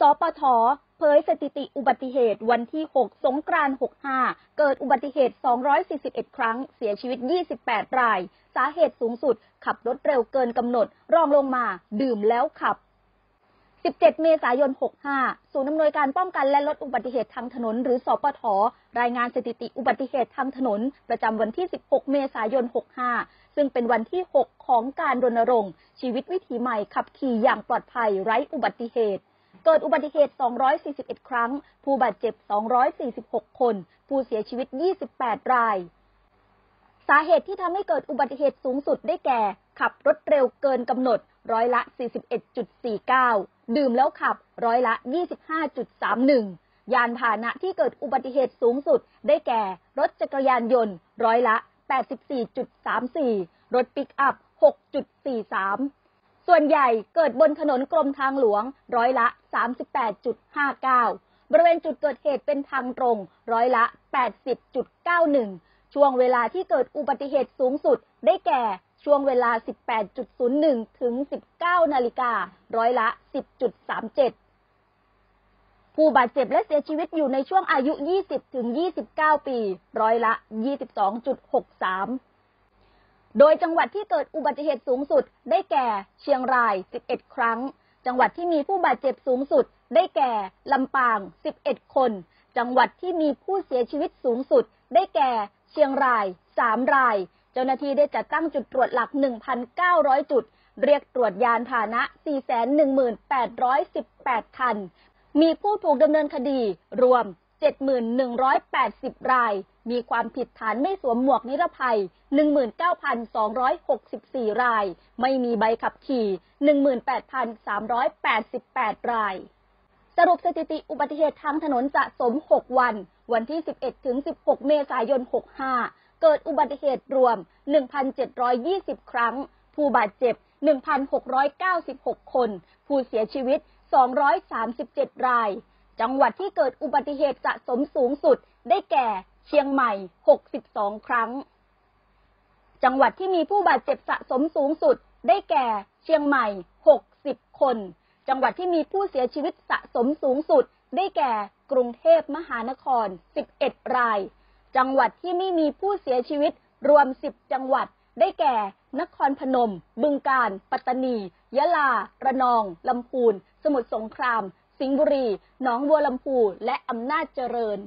สปทเผยสถิติอุบัติเหตุวันที่ 6 สงกรานต์65 เกิดอุบัติเหตุ 241 ครั้ง เสียชีวิต 28 ราย สาเหตุสูงสุด ขับรถเร็วเกินกำหนด รองลงมา ดื่มแล้วขับ 17 เมษายน 65 ศูนย์อำนวยการป้องกันและลดอุบัติเหตุทางถนน หรือสปท รายงานสถิติอุบัติเหตุทางถนน ประจำวันที่ 16 เมษายน 65 ซึ่งเป็นวันที่ 6 ของการรณรงค์ ชีวิตวิถีใหม่ขับขี่อย่างปลอดภัยไร้อุบัติเหตุ เกิดอุบัติเหตุ 241 ครั้ง ผู้บาดเจ็บ 246 คน ผู้เสียชีวิต 28 ราย สาเหตุที่ทำให้เกิดอุบัติเหตุสูงสุดได้แก่ ขับรถเร็วเกินกำหนด ร้อยละ 41.49 ดื่มแล้วขับ ร้อยละ 25.31 ยานพาหนะที่เกิดอุบัติเหตุสูงสุด ได้แก่ รถจักรยานยนต์ ร้อยละ 84.34 รถปิกอัพ 6.43 ส่วนใหญ่เกิดบนถนนกรมทางหลวงร้อยละ 38.59 บริเวณจุดเกิดเหตุเป็นทางตรงร้อยละ 80.91 ช่วงเวลาที่เกิดอุบัติเหตุสูงสุดได้แก่ช่วงเวลา 18.01 ถึง 19 นาฬิการ้อยละ 10.37 ผู้บาดเจ็บและเสียชีวิตอยู่ในช่วงอายุ 20 ถึง 29 ปี ร้อยละ 22.63 โดยจังหวัดที่เกิดอุบัติเหตุสูงสุด ได้แก่เชียงราย 11 ครั้ง จังหวัดที่มีผู้บาดเจ็บสูงสุด ได้แก่ลำปาง 11 คน จังหวัดที่มีผู้เสียชีวิตสูงสุด ได้แก่เชียงราย 3 ราย เจ้าหน้าที่ได้จัดตั้งจุดตรวจหลัก 1,900 จุด เรียกตรวจยานพาหนะ 41,818 คัน มีผู้ถูกดำเนินคดีรวม 7,180 ราย มีความผิดฐานไม่สวมหมวกนิรภัย 19,264 ราย ไม่มีใบขับขี่ 18,388 ราย สรุปสถิติอุบัติเหตุทางถนนสะสม 6 วัน วันที่ 11 ถึง 16 เมษายน 65 เกิดอุบัติเหตุรวม 1,720 ครั้ง ผู้บาดเจ็บ 1,696 คน ผู้เสียชีวิต 237 ราย จังหวัดที่เกิดอุบัติเหตุสะสมสูงสุด ได้แก่เชียงใหม่ 62 ครั้ง จังหวัดที่มีผู้บาดเจ็บสะสมสูงสุด ได้แก่เชียงใหม่ 60 คน จังหวัดที่มีผู้เสียชีวิตสะสมสูงสุด ได้แก่กรุงเทพมหานคร 11 ราย จังหวัดที่ไม่มีผู้เสียชีวิตรวม 10 จังหวัด ได้แก่ นครพนม บึงกาฬ ปัตตานี ยะลา ระนอง ลำพูน สมุทรสงคราม สิงห์บุรี หนองบัวลำพู และอำนาจเจริญ